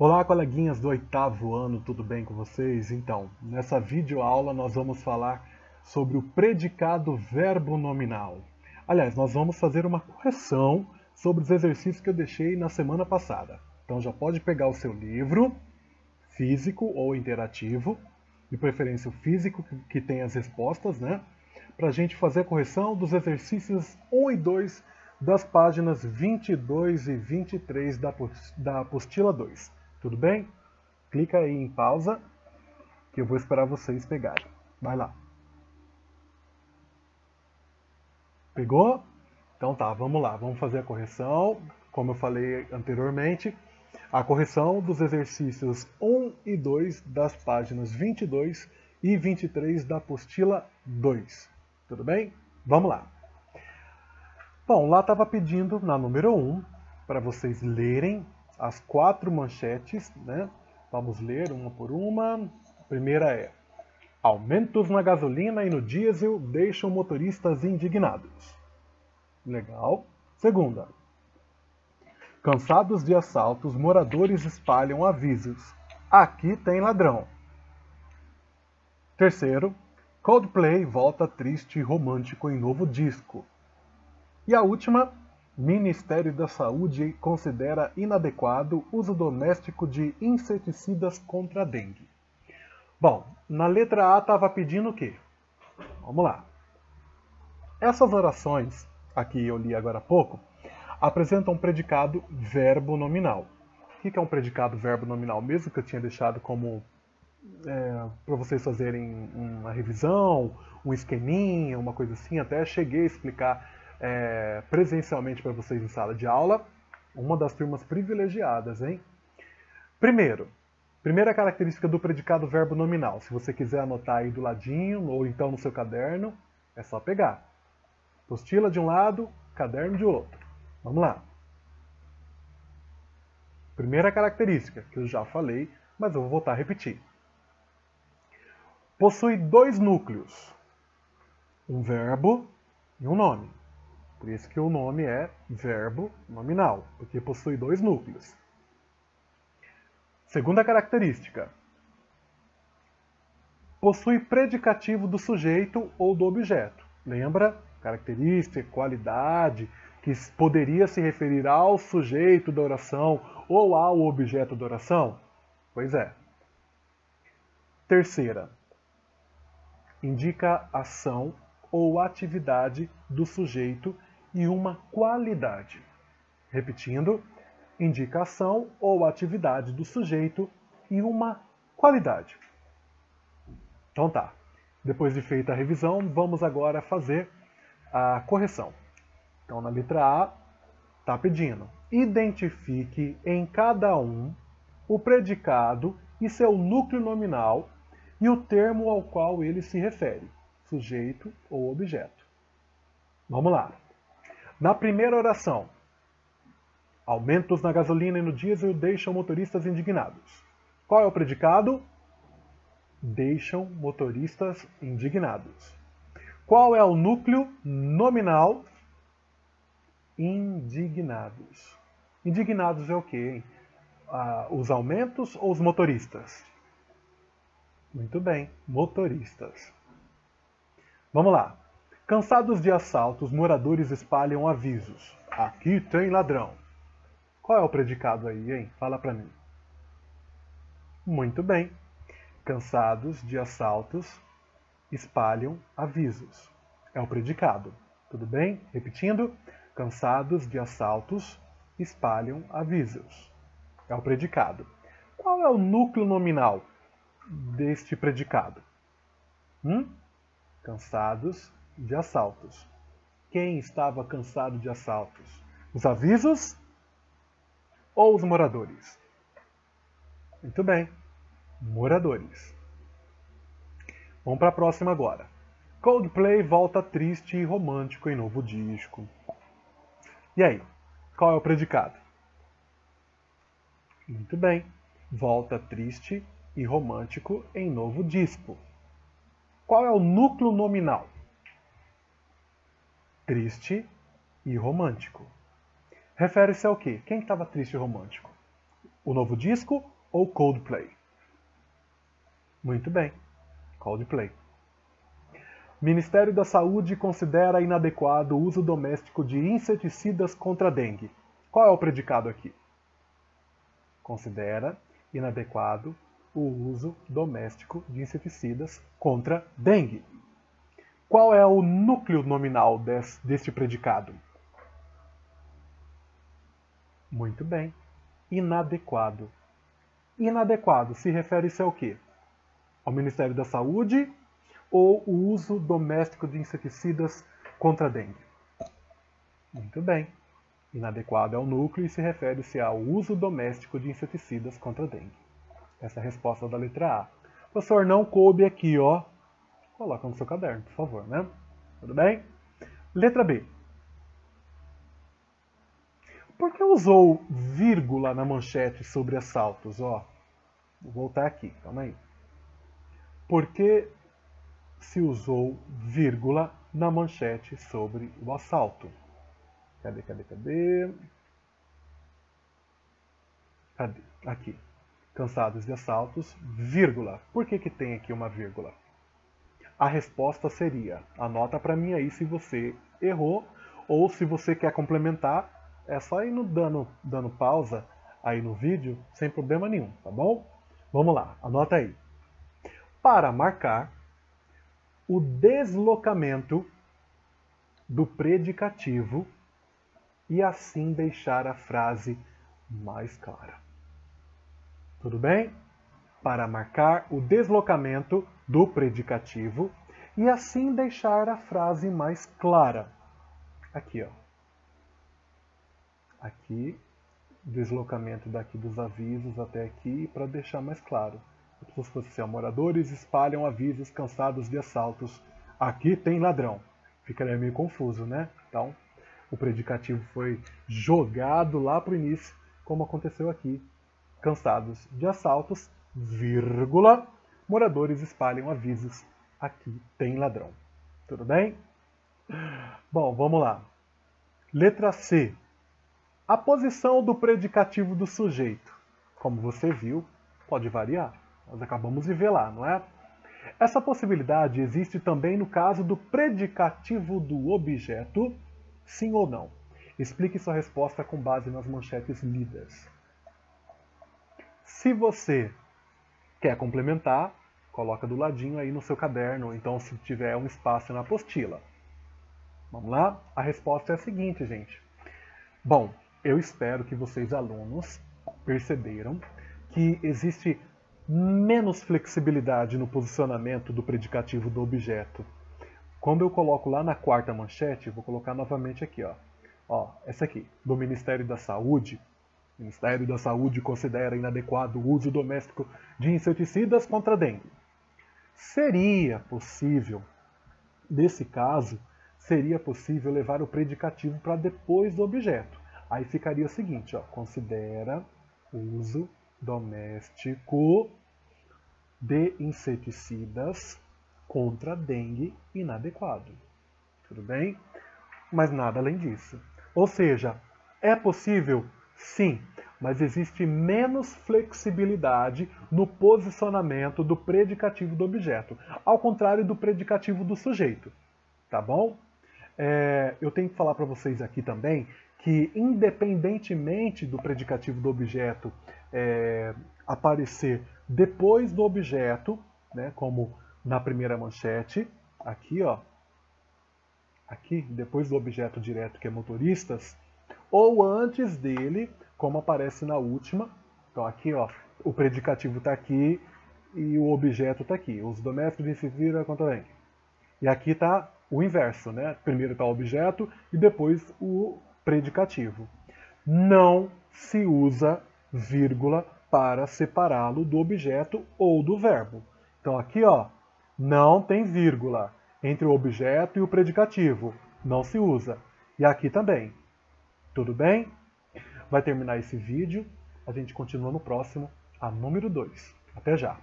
Olá, coleguinhas do oitavo ano, tudo bem com vocês? Então, nessa videoaula nós vamos falar sobre o predicado verbo nominal. Aliás, nós vamos fazer uma correção sobre os exercícios que eu deixei na semana passada. Então já pode pegar o seu livro, físico ou interativo, de preferência o físico, que tem as respostas, né? Para a gente fazer a correção dos exercícios 1 e 2 das páginas 22 e 23 da, apostila 2. Tudo bem? Clica aí em pausa, que eu vou esperar vocês pegarem. Vai lá. Pegou? Então tá, vamos lá, vamos fazer a correção. Como eu falei anteriormente, a correção dos exercícios 1 e 2 das páginas 22 e 23 da apostila 2. Tudo bem? Vamos lá. Bom, lá estava pedindo na número 1 para vocês lerem as quatro manchetes, né? Vamos ler uma por uma. A primeira é: Aumentos na gasolina e no diesel deixam motoristas indignados. Legal. Segunda: Cansados de assaltos, moradores espalham avisos. Aqui tem ladrão. Terceiro, Coldplay volta triste e romântico em novo disco. E a última, Ministério da Saúde considera inadequado uso doméstico de inseticidas contra dengue. Bom, na letra A estava pedindo o quê? Vamos lá. Essas orações, aqui eu li agora há pouco, apresentam um predicado verbo nominal. O que é um predicado verbo nominal? Mesmo que eu tinha deixado como é, para vocês fazerem uma revisão, um esqueminha, uma coisa assim, até cheguei a explicar é, presencialmente para vocês em sala de aula, uma das turmas privilegiadas, hein? Primeiro, primeira característica do predicado verbo nominal. Se você quiser anotar aí do ladinho, ou então no seu caderno, é só pegar. Postila de um lado, caderno de outro. Vamos lá. Primeira característica, que eu já falei, mas eu vou voltar a repetir. Possui dois núcleos, um verbo e um nome. Por isso que o nome é verbo nominal, porque possui dois núcleos. Segunda característica. Possui predicativo do sujeito ou do objeto. Lembra? Característica, qualidade, que poderia se referir ao sujeito da oração ou ao objeto da oração? Pois é. Terceira. Indica ação ou atividade do sujeito e uma qualidade. Repetindo, indicação ou atividade do sujeito e uma qualidade. Então tá. Depois de feita a revisão, vamos agora fazer a correção. Então na letra A está pedindo: identifique em cada um o predicado e seu núcleo nominal e o termo ao qual ele se refere, sujeito ou objeto. Vamos lá. Na primeira oração, aumentos na gasolina e no diesel deixam motoristas indignados. Qual é o predicado? Deixam motoristas indignados. Qual é o núcleo nominal? Indignados. Indignados é o quê? Ah, os aumentos ou os motoristas? Muito bem, motoristas. Vamos lá. Cansados de assaltos, moradores espalham avisos. Aqui tem ladrão. Qual é o predicado aí, hein? Fala pra mim. Muito bem. Cansados de assaltos, espalham avisos. É o predicado. Tudo bem? Repetindo. Cansados de assaltos, espalham avisos. É o predicado. Qual é o núcleo nominal deste predicado? Hum? Cansados de assaltos. Quem estava cansado de assaltos? Os avisos ou os moradores? Muito bem, moradores. Vamos para a próxima agora. Coldplay volta triste e romântico em novo disco. E aí, qual é o predicado? Muito bem, volta triste e romântico em novo disco. Qual é o núcleo nominal? Triste e romântico. Refere-se ao quê? Quem estava triste e romântico? O novo disco ou Coldplay? Muito bem, Coldplay. Ministério da Saúde considera inadequado o uso doméstico de inseticidas contra dengue. Qual é o predicado aqui? Considera inadequado o uso doméstico de inseticidas contra dengue. Qual é o núcleo nominal des, deste predicado? Muito bem. Inadequado. Inadequado se refere-se ao quê? Ao Ministério da Saúde ou o uso doméstico de inseticidas contra dengue? Muito bem. Inadequado é o núcleo e se refere-se ao uso doméstico de inseticidas contra dengue. Essa é a resposta da letra A. Professor, não coube aqui, ó. Coloca no seu caderno, por favor, né? Tudo bem? Letra B. Por que usou vírgula na manchete sobre assaltos? Ó, vou voltar aqui, calma aí. Por que se usou vírgula na manchete sobre o assalto? Cadê, cadê, cadê? Cadê? Aqui. Cansados de assaltos, vírgula. Por que, que tem aqui uma vírgula? A resposta seria, anota para mim aí se você errou ou se você quer complementar, é só ir no dando, dando pausa aí no vídeo, sem problema nenhum, tá bom? Vamos lá, anota aí. Para marcar o deslocamento do predicativo e assim deixar a frase mais clara. Tudo bem? Para marcar o deslocamento do predicativo e assim deixar a frase mais clara. Aqui, ó aqui, deslocamento daqui dos avisos até aqui, para deixar mais claro. As pessoas moradores espalham avisos cansados de assaltos. Aqui tem ladrão. Ficaria meio confuso, né? Então, o predicativo foi jogado lá para o início, como aconteceu aqui. Cansados de assaltos, vírgula, moradores espalham avisos. Aqui tem ladrão. Tudo bem? Bom, vamos lá. Letra C. A posição do predicativo do sujeito, como você viu, pode variar. Nós acabamos de ver lá, não é? Essa possibilidade existe também no caso do predicativo do objeto, sim ou não. Explique sua resposta com base nas manchetes lidas. Se você quer complementar, coloca do ladinho aí no seu caderno, então se tiver um espaço na apostila. Vamos lá? A resposta é a seguinte, gente. Bom, eu espero que vocês, alunos, perceberam que existe menos flexibilidade no posicionamento do predicativo do objeto. Quando eu coloco lá na quarta manchete, vou colocar novamente aqui, ó. Ó, essa aqui, do Ministério da Saúde. O Ministério da Saúde considera inadequado o uso doméstico de inseticidas contra dengue. Seria possível, nesse caso, seria possível levar o predicativo para depois do objeto. Aí ficaria o seguinte, ó, considera uso doméstico de inseticidas contra dengue inadequado. Tudo bem? Mas nada além disso. Ou seja, é possível? Sim, mas existe menos flexibilidade no posicionamento do predicativo do objeto, ao contrário do predicativo do sujeito. Tá bom? É, eu tenho que falar para vocês aqui também que, independentemente do predicativo do objeto é, aparecer depois do objeto, né, como na primeira manchete, aqui, ó, aqui, depois do objeto direto, que é motoristas, ou antes dele, como aparece na última. Então, aqui, ó, o predicativo está aqui e o objeto está aqui. Os domésticos de civil contra E aqui está o inverso, né? Primeiro está o objeto e depois o predicativo. Não se usa vírgula para separá-lo do objeto ou do verbo. Então aqui, ó, não tem vírgula entre o objeto e o predicativo. Não se usa. E aqui também. Tudo bem? Vai terminar esse vídeo. A gente continua no próximo, a número 2. Até já!